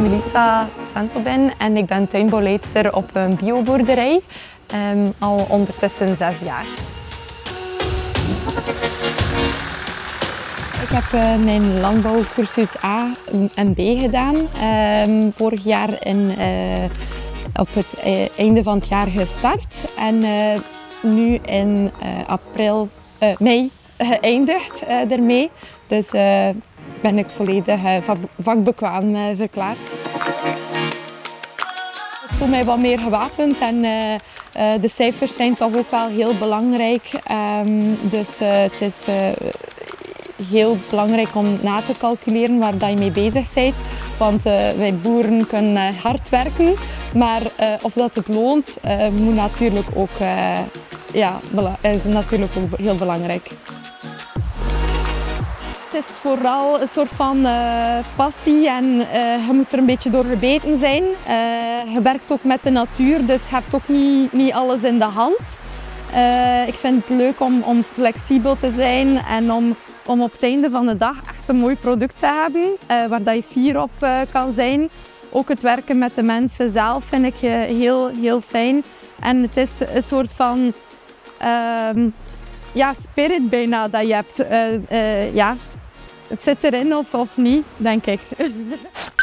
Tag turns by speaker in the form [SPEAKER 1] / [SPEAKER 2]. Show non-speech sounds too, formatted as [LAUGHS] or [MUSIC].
[SPEAKER 1] Melissa Santo ben en ik ben tuinbouwleidster op een bioboerderij. Um, al ondertussen zes jaar. Ik heb uh, mijn landbouwcursus A en B gedaan. Um, vorig jaar in, uh, op het uh, einde van het jaar gestart. En nu in april, mei [LAUGHS] geëindigd ermee. Dus ben ik volledig vakbekwaam verklaard. Ik voel mij wat meer gewapend en de cijfers zijn toch ook wel heel belangrijk. Um, dus het is heel belangrijk om na te calculeren waar dat je mee bezig bent. Want wij boeren kunnen hard werken, maar of dat het loont, moet natuurlijk ook, ja, is natuurlijk ook heel belangrijk. Het is vooral een soort van passie en je moet er een beetje door gebeten zijn. je werkt ook met de natuur, dus je hebt ook niet, niet alles in de hand. ik vind het leuk om, om flexibel te zijn en om om op het einde van de dag echt een mooi product te hebben waar dat je fier op kan zijn. Ook het werken met de mensen zelf vind ik heel, heel fijn. En het is een soort van ehm, ja, spirit bijna dat je hebt. ja, het zit erin of, of niet, denk ik. [LAUGHS]